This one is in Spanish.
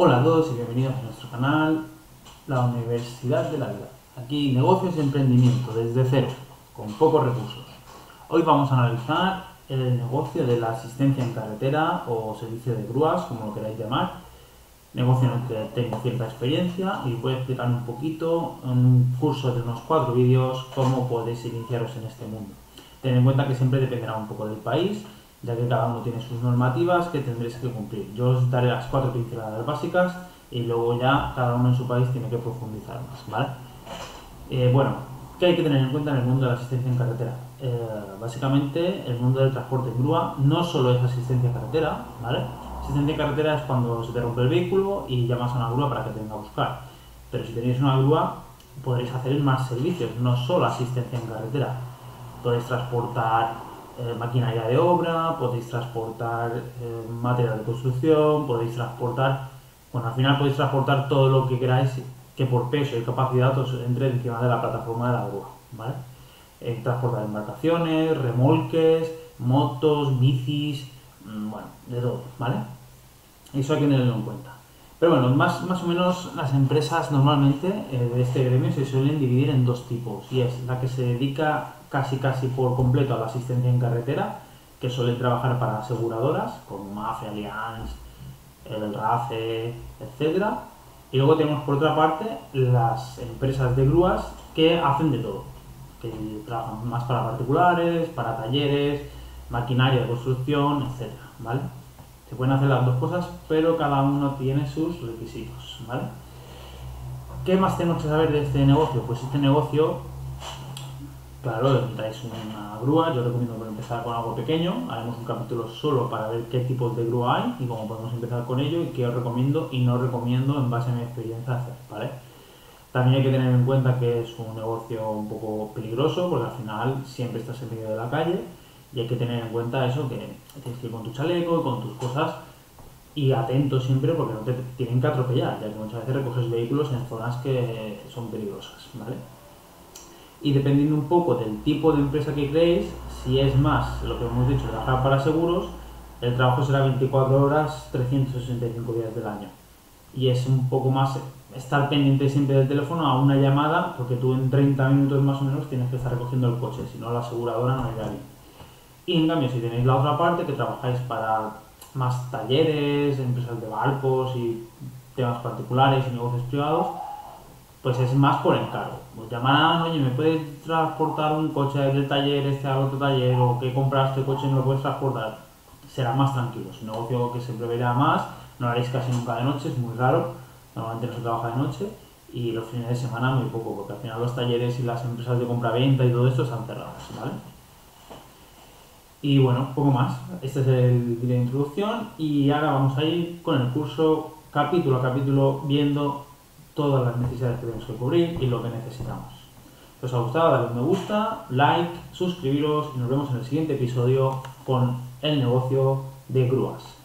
Hola a todos y bienvenidos a nuestro canal La Universidad de la Vida. Aquí negocios y emprendimiento desde cero, con pocos recursos. Hoy vamos a analizar el negocio de la asistencia en carretera o servicio de grúas, como lo queráis llamar. Negocio en el que tengo cierta experiencia y voy a explicar un poquito en un curso de unos cuatro vídeos cómo podéis iniciaros en este mundo. Ten en cuenta que siempre dependerá un poco del país ya que cada uno tiene sus normativas que tendréis que cumplir. Yo os daré las cuatro pinceladas básicas y luego ya cada uno en su país tiene que profundizar más, ¿vale? Eh, bueno, ¿qué hay que tener en cuenta en el mundo de la asistencia en carretera? Eh, básicamente, el mundo del transporte en grúa no solo es asistencia en carretera, ¿vale? Asistencia en carretera es cuando se te rompe el vehículo y llamas a una grúa para que te venga a buscar. Pero si tenéis una grúa, podréis hacer más servicios, no solo asistencia en carretera. Podéis transportar eh, maquinaria de obra, podéis transportar eh, material de construcción, podéis transportar, bueno, al final podéis transportar todo lo que queráis que por peso y capacidad os entre encima de la plataforma de la grúa, ¿vale? Eh, transportar embarcaciones, remolques, motos, bicis, mm, bueno, de todo, ¿vale? Eso hay que tenerlo en cuenta. Pero bueno, más, más o menos las empresas normalmente de este gremio se suelen dividir en dos tipos, y es la que se dedica casi casi por completo a la asistencia en carretera, que suelen trabajar para aseguradoras como Mafia, Allianz, el RACE, etc. Y luego tenemos por otra parte las empresas de grúas que hacen de todo, que trabajan más para particulares, para talleres, maquinaria de construcción, etc. ¿vale? Se pueden hacer las dos cosas, pero cada uno tiene sus requisitos. ¿vale? ¿Qué más tenemos que saber de este negocio? Pues este negocio Claro, necesitáis una grúa, yo recomiendo empezar con algo pequeño, haremos un capítulo solo para ver qué tipos de grúa hay y cómo podemos empezar con ello y qué os recomiendo y no recomiendo en base a mi experiencia hacer, ¿vale? También hay que tener en cuenta que es un negocio un poco peligroso porque al final siempre estás en medio de la calle y hay que tener en cuenta eso, que tienes que ir con tu chaleco, con tus cosas y atento siempre porque no te tienen que atropellar, ya que muchas veces recoges vehículos en zonas que son peligrosas, ¿vale? Y dependiendo un poco del tipo de empresa que creéis, si es más lo que hemos dicho, trabajar para seguros, el trabajo será 24 horas, 365 días del año. Y es un poco más estar pendiente siempre del teléfono a una llamada, porque tú en 30 minutos más o menos tienes que estar recogiendo el coche, si no la aseguradora no irá bien. Y en cambio, si tenéis la otra parte, que trabajáis para más talleres, empresas de barcos y temas particulares y negocios privados, pues es más por encargo. Pues llamarán, oye, ¿me puedes transportar un coche del taller este al otro taller o que compraste coche y no lo puedes transportar? Será más tranquilo, es un negocio que se preverá más, no lo haréis casi nunca de noche, es muy raro, normalmente no se trabaja de noche y los fines de semana muy poco, porque al final los talleres y las empresas de compra-venta y todo esto están cerradas, ¿vale? Y bueno, poco más. Este es el vídeo de introducción y ahora vamos a ir con el curso capítulo a capítulo viendo todas las necesidades que tenemos que cubrir y lo que necesitamos. Si os ha gustado, dadle un me gusta, like, suscribiros y nos vemos en el siguiente episodio con el negocio de grúas.